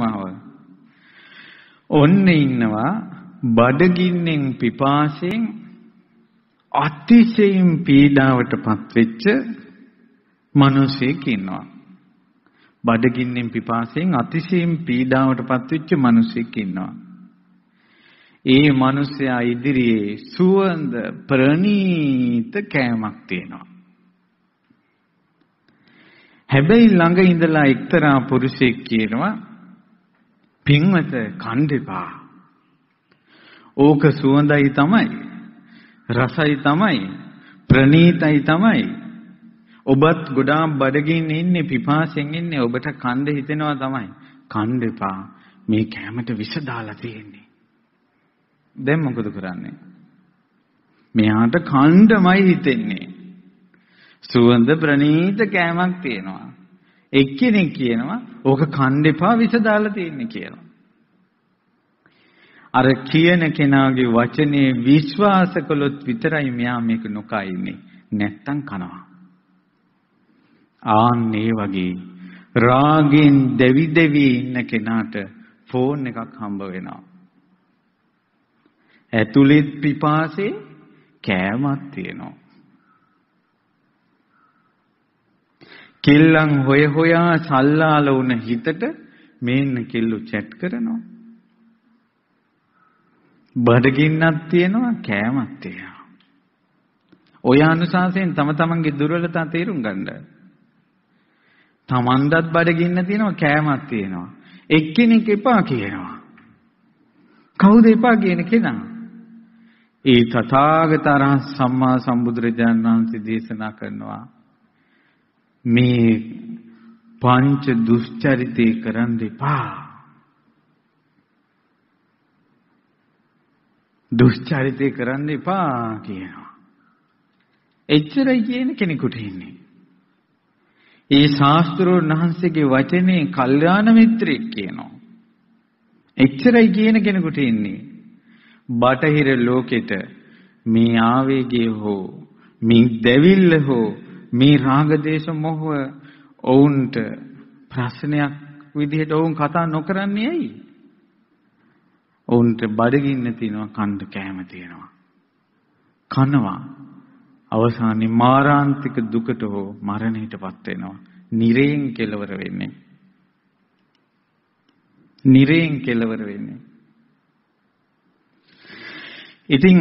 උපමාව. ඔන්න ඉන්නවා බඩගින්නෙන් පිපාසයෙන් අතිශයින් පීඩාවටපත් වෙච්ච මිනිසෙක් ඉන්නවා. බඩගින්නෙන් පිපාසයෙන් අතිශයින් පීඩාවටපත් වෙච්ච මිනිසෙක් ඉන්නවා. ඒ මිනිසයා ඉදිරියේ සුවඳ ප්‍රණීත කෑමක් තියෙනවා. හැබැයි ළඟ ඉඳලා එක්තරා පුරුෂයෙක් කියනවා පින්වත කණ්ඩෙපා. ඕක සුවඳයි තමයි. රසයි තමයි. ප්‍රණීතයි තමයි. ඔබත් ගොඩාක් බඩගින්න ඉන්නේ පිපාසෙන් ඉන්නේ ඔබට කණ්ඩ හිතෙනවා තමයි. කණ්ඩෙපා. මේ කැමට විස දාලා තියෙන්නේ. දැන් මොකද කරන්නේ? මෙයාට කණ්ඩමයි හිතෙන්නේ. සුවඳ ප්‍රණීත කෑමක් තියෙනවා. එක්කෙනෙක් කියනවා ඕක කන්න එපා විස දාලා තියෙන්නේ කියලා. අර කියන කෙනාගේ වචනේ විශ්වාස කළොත් විතරයි මෙයා මේක නොකා ඉන්නේ. නැත්තම් කනවා. ආන් ඒ වගේ රාගෙන් දෙවි දෙවි ඉන්න කෙනාට ෆෝන් එකක් හම්බ වෙනවා. ඇතුළෙත් පිපාසේ කෑමක් තියෙනවා. කෙල්ලන් හොය හොයා සල්ලාල වුණ හිතට මේන්න කෙල්ලු චැට් කරනවා. බඩගින්නක් තියෙනවා කෑමක් තියෙනවා. ඔය අනුශාසයෙන් තම තමන්ගේ දුර්වලතා තේරුම් ගන්න. තමන්ටත් බඩගින්න තියෙනවා කෑමක් තියෙනවා. එක්කෙනෙක් එපා කියනවා. කවුද එපා කියන කෙනා? ඒ තථාගත අරහත් සම්මා සම්බුදුරජාණන් වහන්සේ දේශනා කරනවා මේ පංච දුෂ්චරිතේ කරන්න එපා. දුෂ්චරිතේ කරන්න එපා කියනවා. එච්චරයි කියන කෙනෙකුට ඉන්නේ. ඒ ශාස්ත්‍රෝන් වහන්සේගේ වචනේ කල්යාණ මිත්‍රෙක් කියනවා. එච්චරයි කියන කෙනෙකුට ඉන්නේ. බටහිර ලෝකෙට මේ ආවේගය හෝ මේ දැවිල්ල හෝ මේ රාග දේශ මොහ ඔවුන්ට ප්‍රශ්නයක් විදිහට ඔවුන් කතා නොකරන්නේ ඇයි? ඔවුන්ට බඩගින්න තියෙනවා කන්න කෑම තියෙනවා. කනවා. අවසානයේ මාරාන්තික දුකට හෝ මරණයටපත් වෙනවා. නිරයෙන් කෙලවර වෙන්නේ. නිරයෙන් කෙලවර වෙන්නේ. ඉතින්